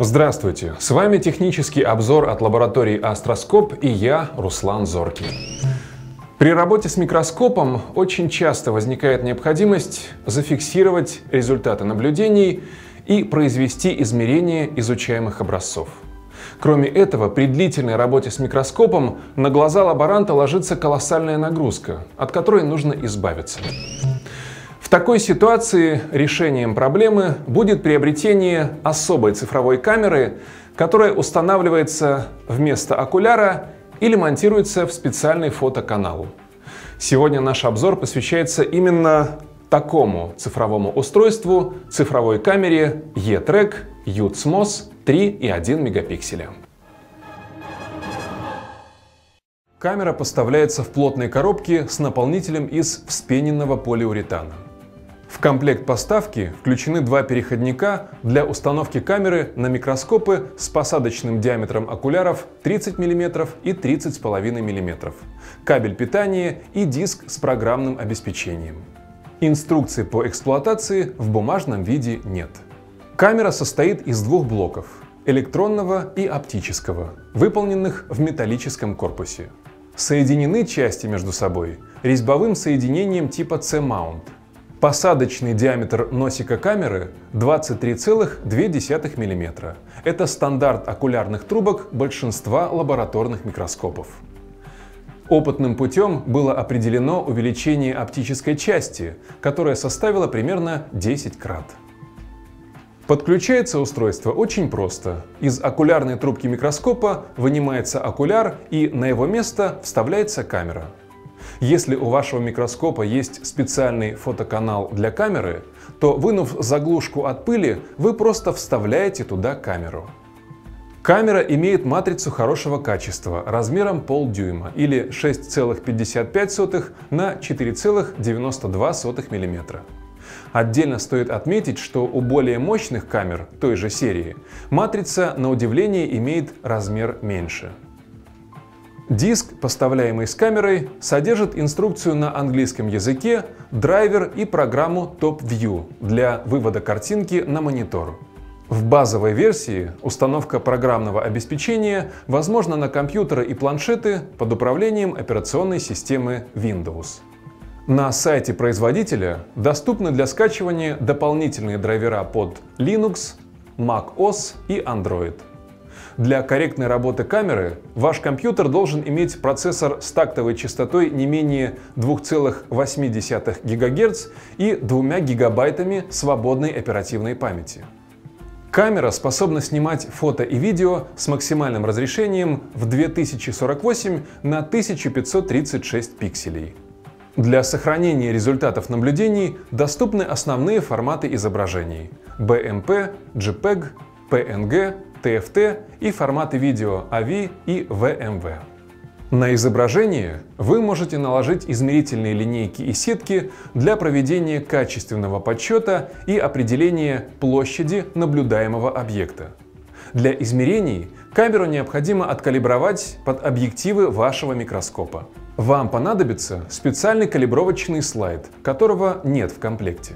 Здравствуйте! С вами технический обзор от лаборатории Астроскоп и я, Руслан Зоркий. При работе с микроскопом очень часто возникает необходимость зафиксировать результаты наблюдений и произвести измерения изучаемых образцов. Кроме этого, при длительной работе с микроскопом на глаза лаборанта ложится колоссальная нагрузка, от которой нужно избавиться. В такой ситуации решением проблемы будет приобретение особой цифровой камеры, которая устанавливается вместо окуляра или монтируется в специальный фотоканал. Сегодня наш обзор посвящается именно такому цифровому устройству, цифровой камере E-Track UTSMOS 3,1 мегапикселя. Камера поставляется в плотной коробке с наполнителем из вспененного полиуретана. В комплект поставки включены два переходника для установки камеры на микроскопы с посадочным диаметром окуляров 30 мм и 30,5 мм, кабель питания и диск с программным обеспечением. Инструкции по эксплуатации в бумажном виде нет. Камера состоит из двух блоков – электронного и оптического, выполненных в металлическом корпусе. Соединены части между собой резьбовым соединением типа C-mount – Посадочный диаметр носика камеры 23,2 мм. Это стандарт окулярных трубок большинства лабораторных микроскопов. Опытным путем было определено увеличение оптической части, которое составило примерно 10 крат. Подключается устройство очень просто. Из окулярной трубки микроскопа вынимается окуляр и на его место вставляется камера. Если у вашего микроскопа есть специальный фотоканал для камеры, то вынув заглушку от пыли, вы просто вставляете туда камеру. Камера имеет матрицу хорошего качества размером полдюйма или 6,55 на 4,92 мм. Отдельно стоит отметить, что у более мощных камер той же серии матрица на удивление имеет размер меньше. Диск, поставляемый с камерой, содержит инструкцию на английском языке, драйвер и программу Top View для вывода картинки на монитор. В базовой версии установка программного обеспечения возможна на компьютеры и планшеты под управлением операционной системы Windows. На сайте производителя доступны для скачивания дополнительные драйвера под Linux, Mac OS и Android. Для корректной работы камеры ваш компьютер должен иметь процессор с тактовой частотой не менее 2,8 ГГц и 2 гигабайтами свободной оперативной памяти. Камера способна снимать фото и видео с максимальным разрешением в 2048 на 1536 пикселей. Для сохранения результатов наблюдений доступны основные форматы изображений – BMP, JPEG, PNG, TFT и форматы видео AV и VMV. На изображение вы можете наложить измерительные линейки и сетки для проведения качественного подсчета и определения площади наблюдаемого объекта. Для измерений камеру необходимо откалибровать под объективы вашего микроскопа. Вам понадобится специальный калибровочный слайд, которого нет в комплекте.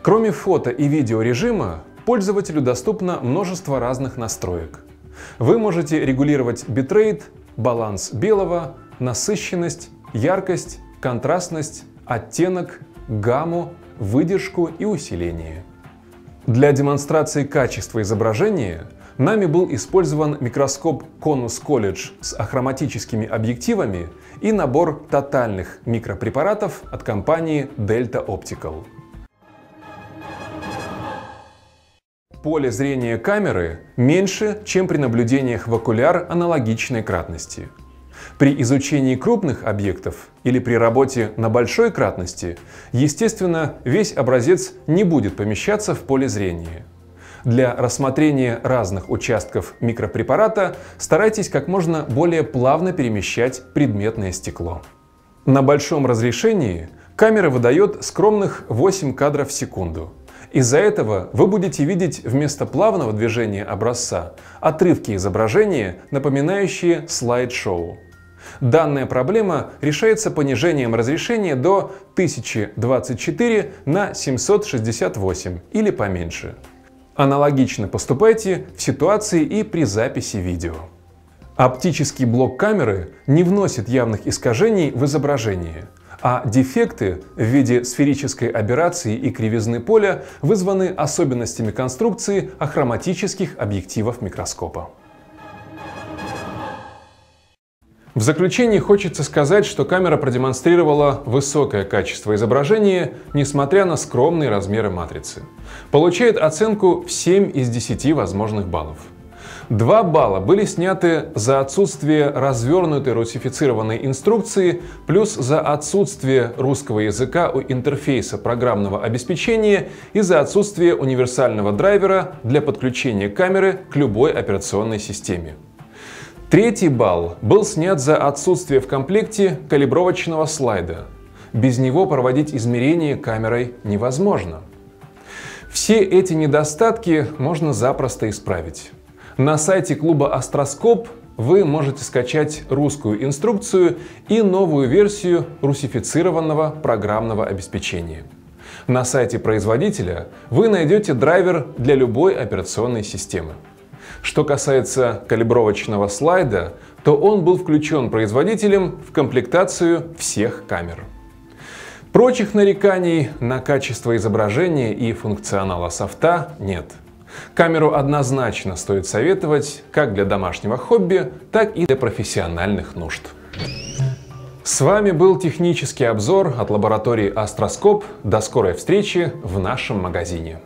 Кроме фото и видео режима, Пользователю доступно множество разных настроек. Вы можете регулировать битрейт, баланс белого, насыщенность, яркость, контрастность, оттенок, гамму, выдержку и усиление. Для демонстрации качества изображения нами был использован микроскоп Conus College с ахроматическими объективами и набор тотальных микропрепаратов от компании Delta Optical. Поле зрения камеры меньше, чем при наблюдениях в окуляр аналогичной кратности. При изучении крупных объектов или при работе на большой кратности, естественно, весь образец не будет помещаться в поле зрения. Для рассмотрения разных участков микропрепарата старайтесь как можно более плавно перемещать предметное стекло. На большом разрешении камера выдает скромных 8 кадров в секунду – из-за этого вы будете видеть вместо плавного движения образца отрывки изображения, напоминающие слайд-шоу. Данная проблема решается понижением разрешения до 1024 на 768 или поменьше. Аналогично поступайте в ситуации и при записи видео. Оптический блок камеры не вносит явных искажений в изображение, а дефекты в виде сферической аберрации и кривизны поля вызваны особенностями конструкции ахроматических объективов микроскопа. В заключение хочется сказать, что камера продемонстрировала высокое качество изображения, несмотря на скромные размеры матрицы. Получает оценку в 7 из 10 возможных баллов. Два балла были сняты за отсутствие развернутой русифицированной инструкции, плюс за отсутствие русского языка у интерфейса программного обеспечения и за отсутствие универсального драйвера для подключения камеры к любой операционной системе. Третий балл был снят за отсутствие в комплекте калибровочного слайда. Без него проводить измерения камерой невозможно. Все эти недостатки можно запросто исправить. На сайте клуба Астроскоп вы можете скачать русскую инструкцию и новую версию русифицированного программного обеспечения. На сайте производителя вы найдете драйвер для любой операционной системы. Что касается калибровочного слайда, то он был включен производителем в комплектацию всех камер. Прочих нареканий на качество изображения и функционала софта нет. Камеру однозначно стоит советовать как для домашнего хобби, так и для профессиональных нужд. С вами был технический обзор от лаборатории Астроскоп. До скорой встречи в нашем магазине.